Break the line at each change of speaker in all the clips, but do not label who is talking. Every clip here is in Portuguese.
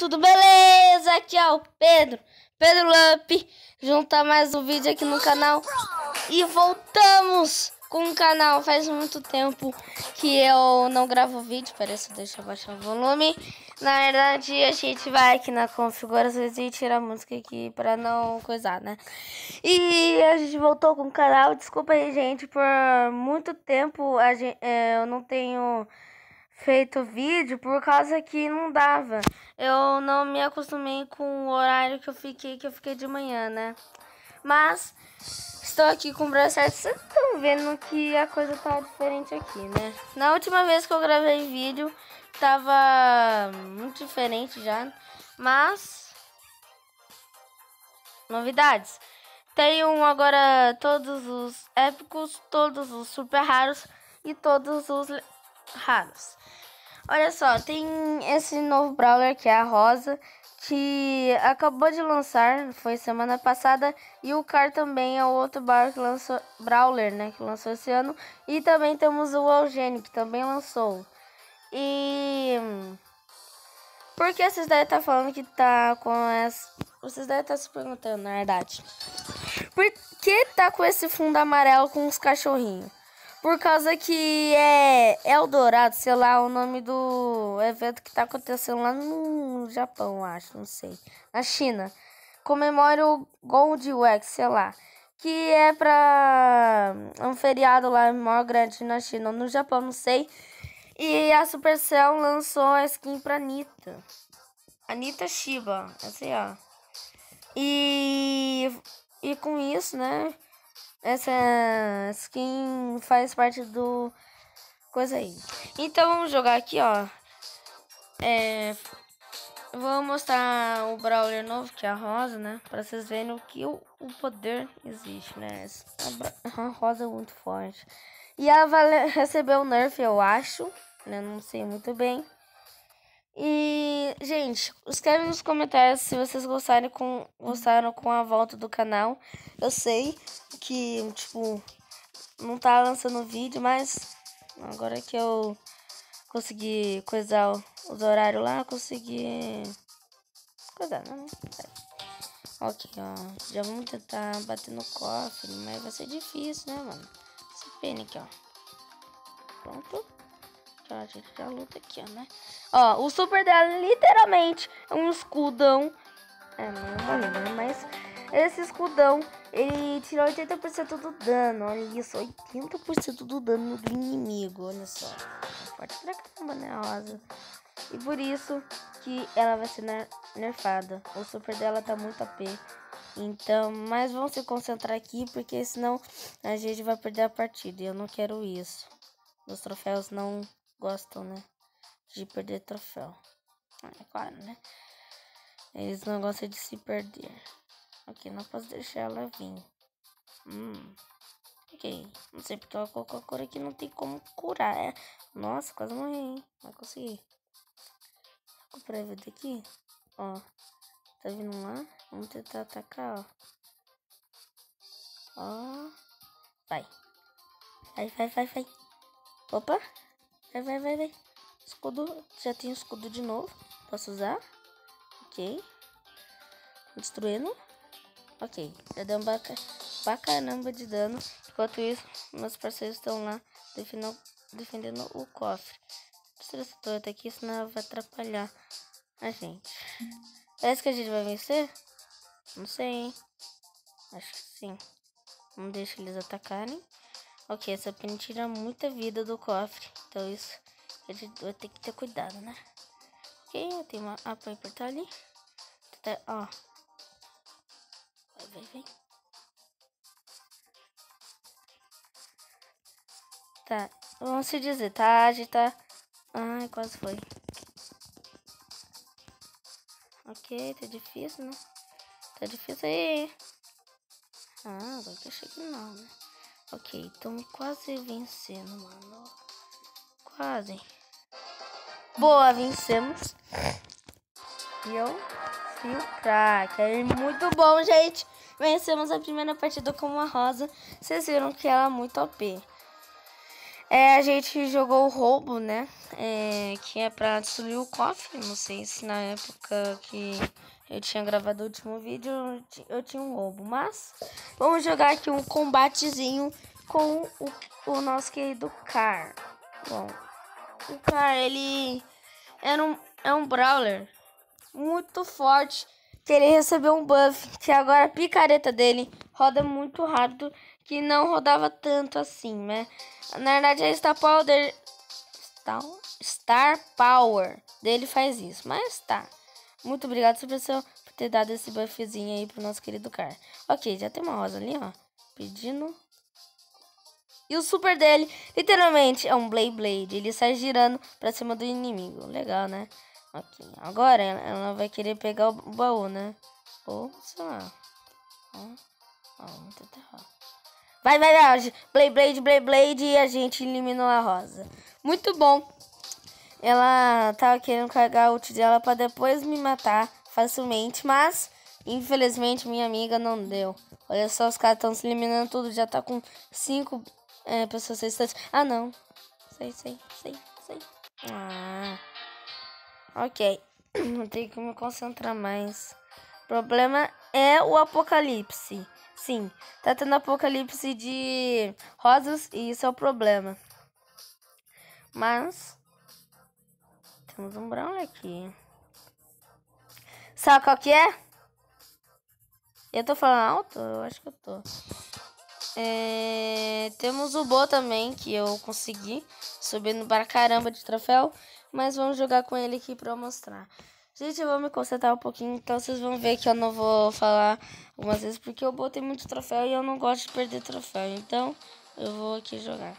tudo beleza? Aqui é o Pedro, Pedro Lamp, juntar mais um vídeo aqui no canal e voltamos com o canal. Faz muito tempo que eu não gravo vídeo, parece, deixa eu baixar o volume. Na verdade, a gente vai aqui na configuração e tirar a música aqui pra não coisar, né? E a gente voltou com o canal, desculpa aí, gente, por muito tempo a gente, é, eu não tenho feito vídeo por causa que não dava. Eu não me acostumei com o horário que eu fiquei, que eu fiquei de manhã, né? Mas estou aqui com o braço Vocês estão vendo que a coisa tá diferente aqui, né? Na última vez que eu gravei vídeo, tava muito diferente já. Mas... Novidades. Tenho agora todos os épicos, todos os super raros e todos os raros. Olha só, tem esse novo Brawler que é a Rosa, que acabou de lançar, foi semana passada, e o Car também é o outro Brawler que lançou, Brawler, né, que lançou esse ano, e também temos o Eugênio, que também lançou. E por que vocês devem estar falando que tá com essa, vocês devem estar se perguntando, na verdade. Por que tá com esse fundo amarelo com os cachorrinhos? Por causa que é Eldorado, sei lá, o nome do evento que tá acontecendo lá no Japão, acho, não sei. Na China. Comemora o Gold Wax, sei lá. Que é pra um feriado lá maior grande na China, no Japão, não sei. E a Supercell lançou a skin pra Anitta. Anitta Shiba, aí, ó. E, e com isso, né? Essa skin faz parte do coisa aí. Então vamos jogar aqui, ó. É, vou mostrar o Brawler novo, que é a Rosa, né? Pra vocês verem o que o, o poder existe, né? A, a Rosa é muito forte. E ela vai receber o nerf, eu acho, né? Não sei muito bem. E, gente, escreve nos comentários se vocês gostaram com, gostaram com a volta do canal. Eu sei que, tipo, não tá lançando vídeo, mas agora que eu consegui coisar os horários lá, consegui coisar, né? Ok, ó. Já vamos tentar bater no cofre, mas vai ser difícil, né, mano? Esse pena aqui, ó. Pronto. Já, a gente já luta aqui, ó, né? Ó, o super dela literalmente é um escudão. É, não é uma né? Mas esse escudão, ele tira 80% do dano. Olha isso, 80% do dano do inimigo. Olha só. Forte pra caramba, né, Rosa? E por isso que ela vai ser nerfada. O super dela tá muito AP. Então, mas vamos se concentrar aqui, porque senão a gente vai perder a partida. E eu não quero isso. Os troféus não gostam, né? De perder troféu. É claro, né? Eles não gostam de se perder. Ok, não posso deixar ela vir. Hum. Ok. Não sei porque ela colocou a cor aqui, não tem como curar. É. Nossa, quase morri, hein? Vai conseguir. Recuperar a vida aqui. Ó. Tá vindo lá? Vamos tentar atacar, ó. Ó. Vai. Vai, vai, vai, vai. Opa. Vai, vai, vai, vai. Escudo. Já tem escudo de novo. Posso usar? Ok. Destruindo. Ok, já deu um baca, pra caramba de dano. Enquanto isso, meus parceiros estão lá defendendo, defendendo o cofre. Essa torta aqui, senão vai atrapalhar a gente. Parece que a gente vai vencer? Não sei, hein? Acho que sim. Não deixa eles atacarem. Ok, essa pena tira muita vida do cofre. Então isso gente vai ter que ter cuidado, né? Ok, tem uma a Piper tá ali. Tá, ó, Vem, vem. Tá, vamos se dizer, tá? A gente tá... Ai, quase foi. Ok, tá difícil, né? Tá difícil aí. Ah, agora que eu cheguei não, né? Ok, estamos quase vencendo, mano. Quase. Boa, vencemos. E eu fui o. É muito bom, gente. Vencemos a primeira partida com uma rosa. Vocês viram que ela é muito OP. É, a gente jogou o roubo, né? É, que é pra destruir o cofre. Não sei se na época que eu tinha gravado o último vídeo eu tinha um roubo. Mas vamos jogar aqui um combatezinho com o, o nosso querido Car. Bom, o Car, ele era um, é um Brawler muito forte. Que ele recebeu um buff. Que agora a picareta dele roda muito rápido. Que não rodava tanto assim, né? Na verdade, a Star Power Star Power dele faz isso. Mas tá. Muito obrigado, Super por ter dado esse buffzinho aí pro nosso querido Car. Ok, já tem uma rosa ali, ó. Pedindo. E o super dele, literalmente, é um Blade Blade. Ele sai girando pra cima do inimigo. Legal, né? Ok. Agora ela vai querer pegar o baú, né? Ou, sei lá. Ó, ó. Vai, vai, vai. Blade, Blade, Blade, Blade. E a gente eliminou a rosa. Muito bom. Ela tava querendo carregar o ult dela pra depois me matar facilmente. Mas, infelizmente, minha amiga não deu. Olha só, os caras estão se eliminando tudo. Já tá com cinco é, pessoas restantes. Ah, não. Sei, sei, sei, sei. Ah. Ok. Tenho que me concentrar mais. O problema é o apocalipse. Sim, tá tendo apocalipse de rosas e isso é o problema. Mas temos um brown aqui. Sabe qual que é? Eu tô falando alto? Eu acho que eu tô. É, temos o Bo também, que eu consegui, subindo para caramba de troféu. Mas vamos jogar com ele aqui pra mostrar. Gente, eu vou me concentrar um pouquinho, então vocês vão ver que eu não vou falar algumas vezes, porque o Bo tem muito troféu e eu não gosto de perder troféu. Então, eu vou aqui jogar.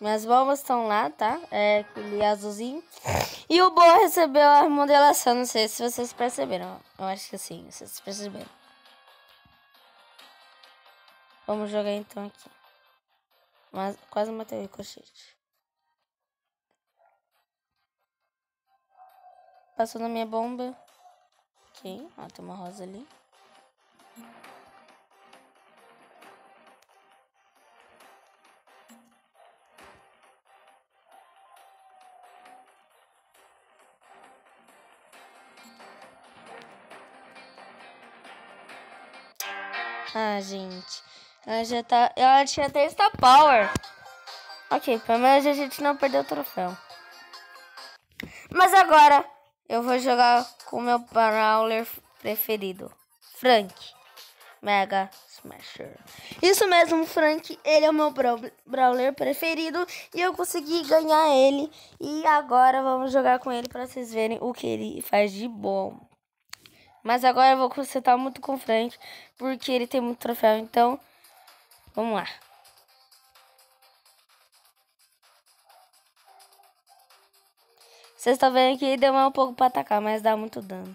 Minhas bombas estão lá, tá? É aquele azulzinho. E o Bo recebeu a remodelação. Não sei se vocês perceberam. Eu acho que sim, vocês perceberam. Vamos jogar então aqui. Mas quase matei o ricochete. Passou na minha bomba. Ok, ó, tem uma rosa ali. Ah, gente. Ela já tá. Ela tinha até Star Power. Ok, pelo menos a gente não perdeu o troféu. Mas agora eu vou jogar com o meu Brawler preferido. Frank. Mega Smasher. Isso mesmo, Frank. Ele é o meu Brawler preferido. E eu consegui ganhar ele. E agora vamos jogar com ele para vocês verem o que ele faz de bom. Mas agora eu vou consertar muito com o Frank, porque ele tem muito troféu. Então, vamos lá. Vocês estão vendo que demora um pouco para atacar, mas dá muito dano.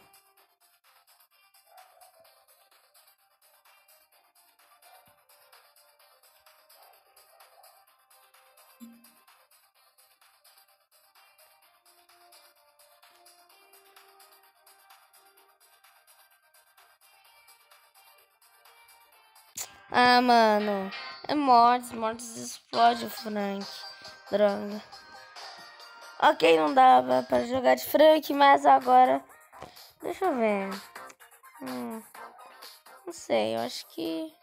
Ah, mano. É mortes, mortes explode o Frank. Droga. Ok, não dava pra jogar de Frank, mas agora... Deixa eu ver. Hum, não sei, eu acho que...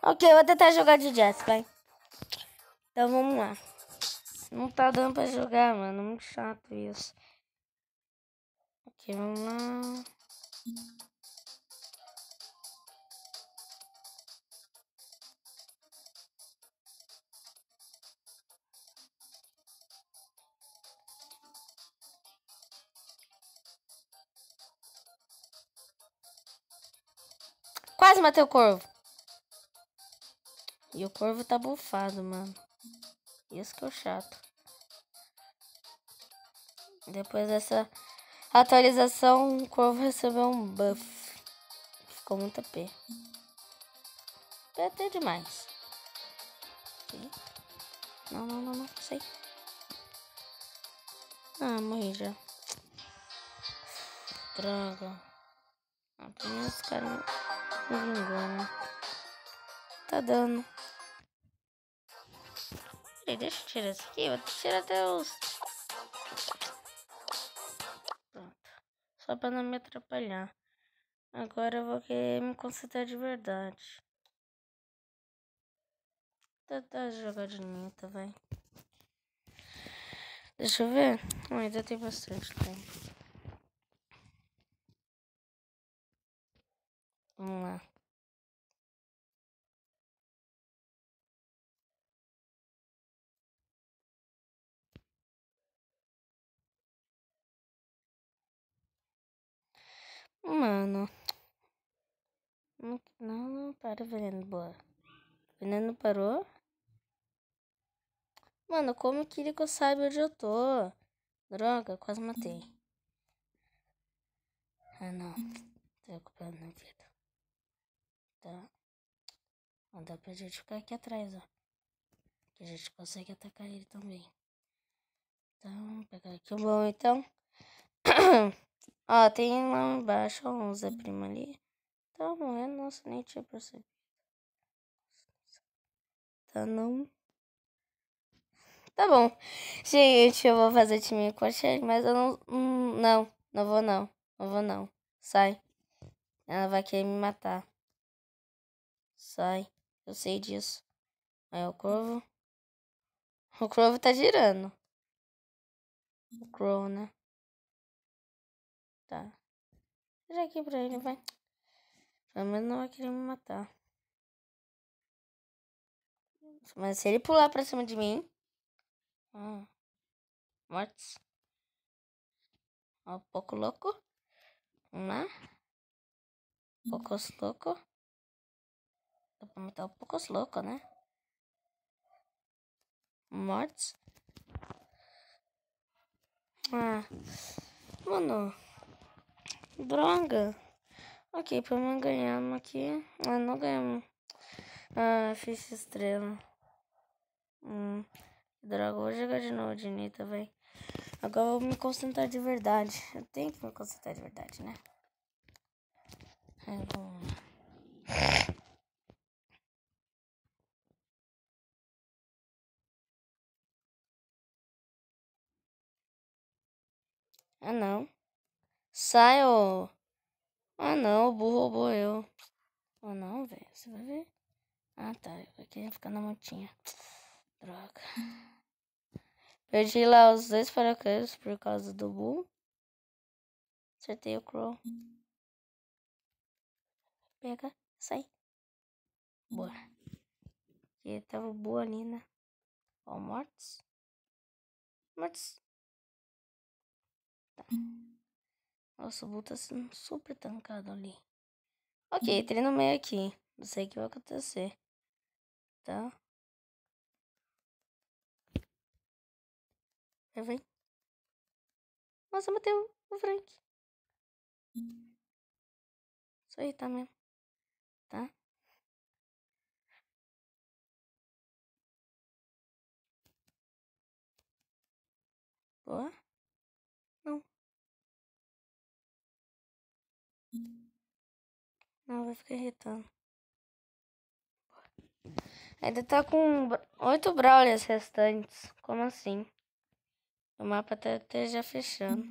Ok, vou tentar jogar de Jess, vai. Então vamos lá. Não tá dando pra jogar, mano. Muito chato isso. Aqui, vamos lá. Quase matei o corvo. E o corvo tá bufado, mano. Isso que é chato. Depois dessa atualização, o corvo recebeu um buff. Ficou muito AP. PT demais. Aqui. Não, não, não, não. Sei. Ah, morri já. Droga. Ah, pelo menos os caras me vingou, né? Tá dando. Peraí, deixa eu tirar isso aqui. Vou tirar até os... Pronto. Só pra não me atrapalhar. Agora eu vou querer me concentrar de verdade. Tentar jogar de neta, vai. Deixa eu ver. Ainda tem bastante tempo. Mano. Não, não, para, veneno, boa. Veneno parou? Mano, como que ele sabe onde eu tô? Droga, quase matei. Ah, não. Tô ocupando minha vida. Tá. Não dá pra gente ficar aqui atrás, ó. Que a gente consegue atacar ele também. Então, pegar aqui o bom, então. ó, tem lá embaixo, ó, um Zé Prima ali. Tá morrendo, nossa, nem tinha percebido. Tá, não... Tá bom. Gente, eu vou fazer time com a Shelly, mas eu não. Hum, não, não vou não. Não vou não. Sai. Ela vai querer me matar. Sai. Eu sei disso. Aí o Crovo. O Crovo tá girando. O Crow, né? Tá. Já aqui pra ele, vai. Pelo menos não vai querer me matar. Mas se ele pular pra cima de mim. Ah. Mortos. Um pouco louco. Vamos lá. Poucos louco. Dá pra matar um poucos louco, né? Mortos. Ah. Mano. Droga. Ok, pelo ganhamos aqui. Ah, não ganhamos. Ah, ficha estrela. Hum. Droga, vou jogar de novo de Nita, velho. Agora eu vou me concentrar de verdade. Eu tenho que me concentrar de verdade, né? Aí, vamos Ah, não. Sai, ô. Ah, não. O burro roubou eu. Ah, não, velho. Você vai ver. Ah, tá. Eu queria ficar na motinha. Droga. Perdi lá os dois paraquedas por causa do Bull. Acertei o Crow. Pega, sai. Boa. Aqui tava Bull ali, né? Ó, mortos. Mortos. Tá. Nossa, o Bull tá sendo super tancado ali. Ok, entrei no meio aqui. Não sei o que vai acontecer. Tá? Eu venho. Nossa, bateu o Frank. Isso aí, tá mesmo. Tá? Boa. Não, vai ficar irritando. Ainda tá com oito brawlers restantes. Como assim? O mapa tá até já fechando.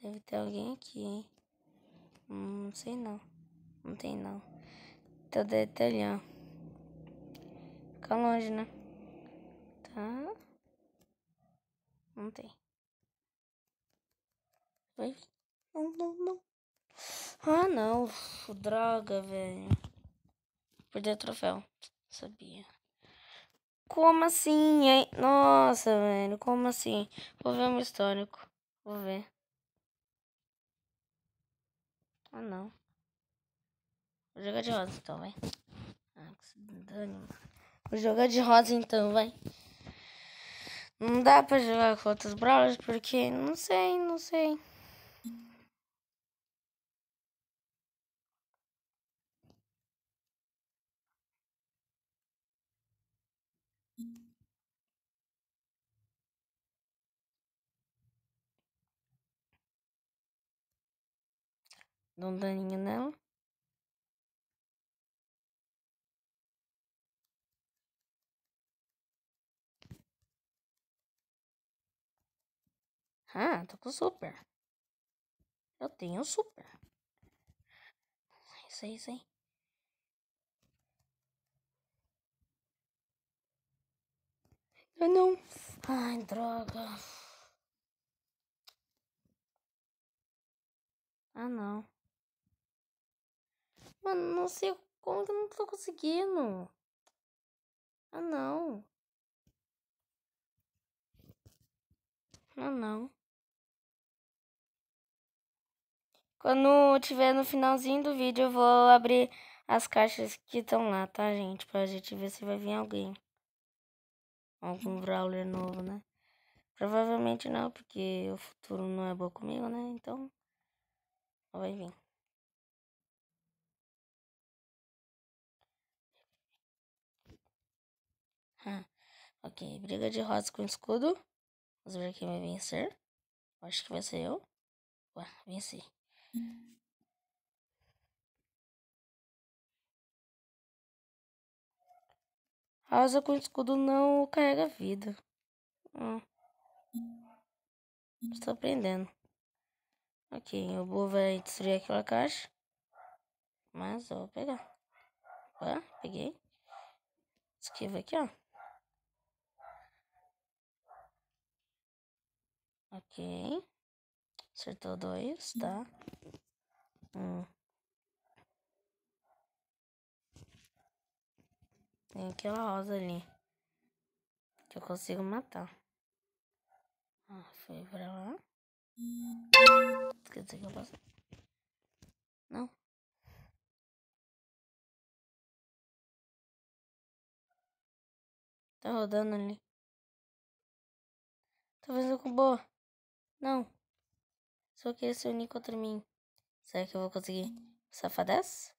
Deve ter alguém aqui, hein? Hum, não sei não. Não tem não. Ali, ó. Fica longe, né? Tá. Não tem. Vai. Não, não, não. Ah, não. Droga, velho. Perdi o troféu. Sabia. Como assim, hein? Nossa, velho, como assim? Vou ver o meu histórico. Vou ver. Ah, não. Vou jogar de rosa então, vai. Ah, que se dane, mano. Vou jogar de rosa então, vai. Não dá pra jogar com outros brawlers porque não sei, não sei. Dá um daninho nela. Ah, tô com super. Eu tenho super. Isso aí, isso aí. Ah, não. Ai, droga. Ah, não. Mano, não sei como que eu não tô conseguindo. Ah, não. Ah, não. Quando tiver no finalzinho do vídeo, eu vou abrir as caixas que estão lá, tá, gente? Pra gente ver se vai vir alguém. Algum brawler novo, né? Provavelmente não, porque o futuro não é bom comigo, né? Então, vai vir. Ah, ok, briga de rosa com escudo. Vamos ver quem vai vencer. Acho que vai ser eu. Ué, venci. Rosa com escudo não carrega vida. Hum. Estou aprendendo. Ok, o Bo vai destruir aquela caixa. Mas eu vou pegar. Ó, peguei. Esquiva aqui, ó. Ok. Acertou dois, tá? Hum. Tem aquela rosa ali. Que eu consigo matar. Ah, foi pra lá. Quer dizer que eu posso... Não. Tá rodando ali. Tá fazendo com boa. Não. Só que se unir contra mim. Será que eu vou conseguir? Safadez?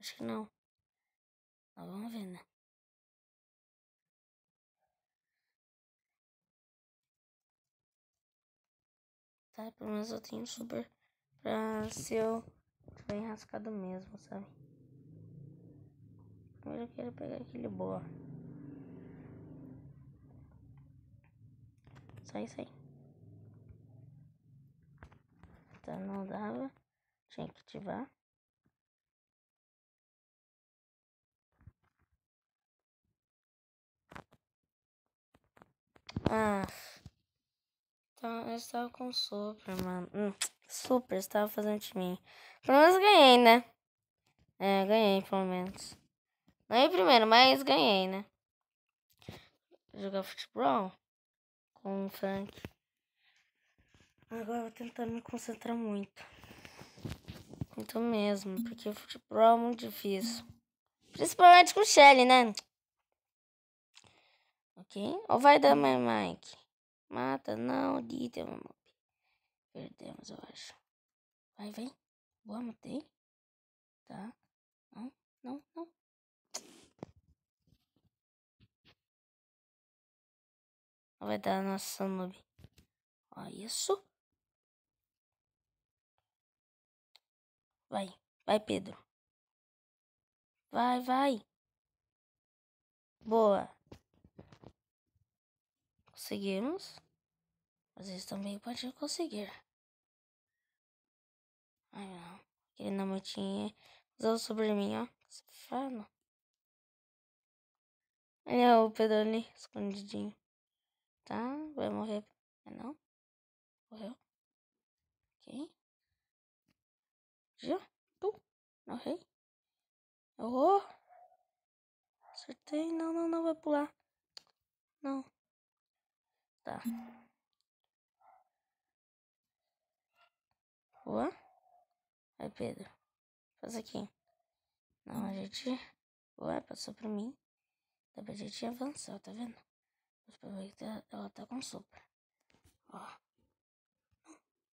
Acho que não. Mas vamos ver, né? Tá, pelo menos eu tenho super pra se eu tiver enrascado mesmo, sabe? Primeiro eu quero pegar aquele boa. Sai, sai. Tá, não dava. Tinha que ativar. Ah. Então, eu estava com super, mano. Hum, super, estava fazendo de mim. Pelo menos ganhei, né? É, ganhei, pelo menos. Não é primeiro, mas ganhei, né? Jogar futebol com Frank. Agora vou tentar me concentrar muito. Muito mesmo, porque o futebol é muito difícil. Principalmente com o Shelly, né? Ok? Ou vai dar mais Mike? Mata, não, Dita. Perdemos, eu acho. Vai, vem. Boa, matei. Tá. Não, não, não. Vai dar nossa noob. Ó, isso. Vai, vai, Pedro. Vai, vai. Boa. Conseguimos. Vezes também pode conseguir. Ai, não. Aquele namotinho usou sobre mim, ó. Safado. Olha o Pedro ali, escondidinho. Tá? Vai morrer. Não? Morreu. Ok. Já? Tu? Morrei. Oh! Acertei. Não, não, não vai pular. Não. Tá. Boa. Vai, Pedro. Faz aqui. Não, a gente... Ué, passou pra mim. Dá pra gente avançar, tá vendo? Ela tá com sopa. Ó.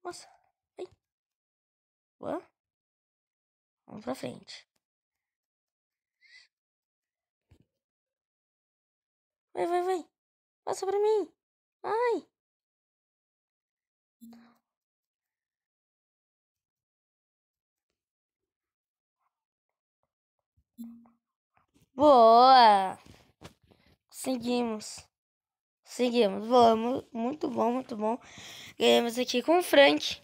Nossa, vem. Ué? Vamos pra frente. Vai, vai, vai. Passa pra mim. Ai. Boa! Conseguimos. Conseguimos. Vamos. Muito bom, muito bom. Ganhamos aqui com o Frank.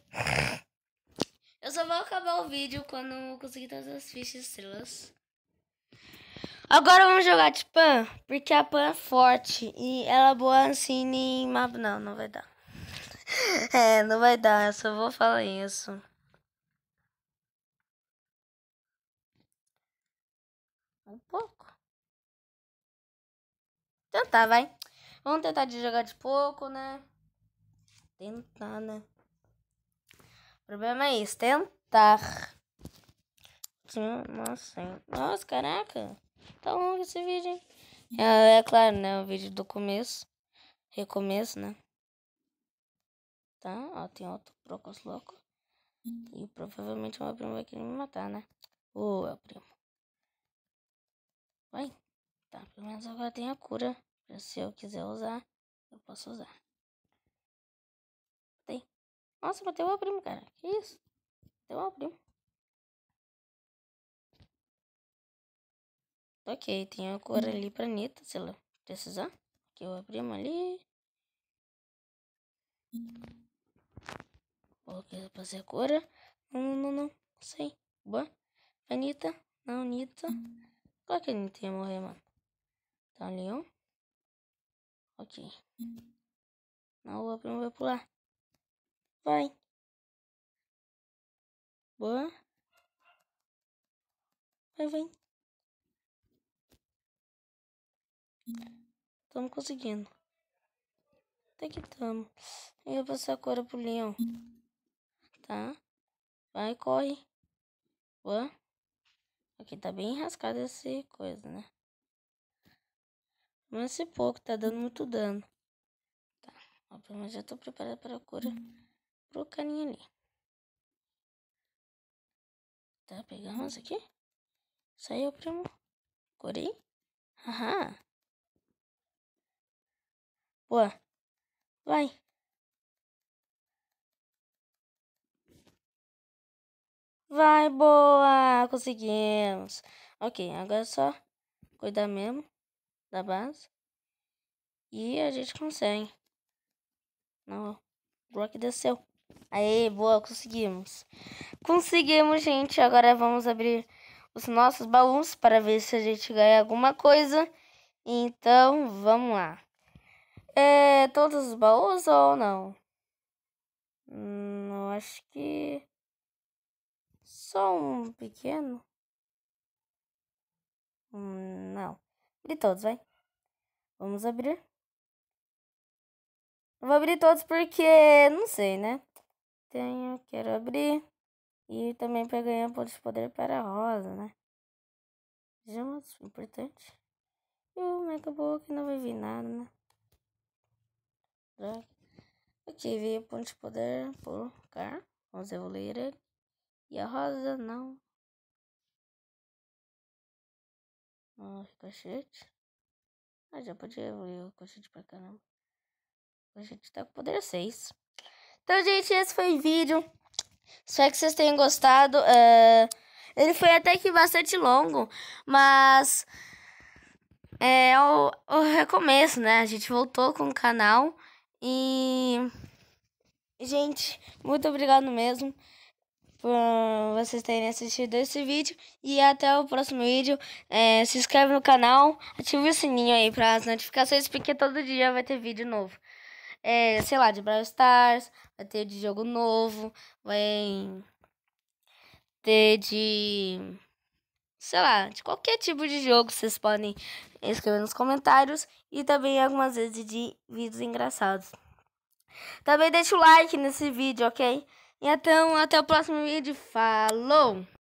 Eu só vou acabar o vídeo quando conseguir todas as fichas estrelas. Agora vamos jogar de Pan, porque a Pan é forte e ela é boa assim em mapa. Não, não vai dar. É, não vai dar, eu só vou falar isso. Um pouco. Tentar, vai. Vamos tentar de jogar de pouco, né? Tentar, né? O problema é isso, tentar. Nossa, nossa, caraca. Tá longo esse vídeo, hein? É, é claro, né? O vídeo do começo. Recomeço, né? Tá, ó, tem outro Procos louco. E provavelmente o meu primo vai querer me matar, né? Ô, o primo. Vai. Tá, pelo menos agora tem a cura. Se eu quiser usar, eu posso usar. Tem. Nossa, bateu meu primo, cara. Que isso? Bateu o meu primo. Ok, tem a cor ali pra Anitta, se ela precisar. Aqui eu abrimos ali. Ok, fazer a cor. Não, não, não, não. Sei. Boa. Anitta. Não, Anitta. Claro que a Anitta ia morrer, mano. Tá ali, ó. Ok. Não, o Abram vai pular. Vai. Boa. Vai, vai. Estamos conseguindo. Até que estamos. Eu vou passar a cor pro leão. Tá? Vai, corre. Boa. Aqui tá bem rascado esse coisa, né? Mas esse pouco tá dando muito dano. Tá. Ó, mas já tô preparado para cura pro caninho ali. Tá, pegamos aqui. Saiu, primo. Curei. Aham. Boa. Vai. Vai, boa. Conseguimos. Ok, agora é só cuidar mesmo da base. E a gente consegue. Não, o bloco desceu. Aê, boa, conseguimos. Conseguimos, gente. Agora vamos abrir os nossos baús para ver se a gente ganha alguma coisa. Então, vamos lá. É todos os baús ou não? Hum, acho que só um pequeno. Hum, não. Abrir todos, vai. Vamos abrir. vou abrir todos porque não sei, né? Tenho, quero abrir. E também para ganhar pontos de poder para a rosa, né? É importante. E o Mega Book não vai vir nada, né? Drag. Ok, veio ponto de poder por cá. Vamos evoluir ele. E a rosa não. O ricochete. Ah, já podia evoluir o ricochete pra caramba. O ricochete tá com poder 6. Então, gente, esse foi o vídeo. Espero que vocês tenham gostado. Uh, ele foi até que bastante longo, mas é o, o recomeço, né? A gente voltou com o canal. E, gente, muito obrigado mesmo por vocês terem assistido esse vídeo. E até o próximo vídeo. É, se inscreve no canal, ative o sininho aí para as notificações, porque todo dia vai ter vídeo novo. É, sei lá, de Brawl Stars, vai ter de jogo novo, vai ter de sei lá, de qualquer tipo de jogo, vocês podem escrever nos comentários e também algumas vezes de vídeos engraçados. Também deixa o like nesse vídeo, ok? Então, até o próximo vídeo. Falou!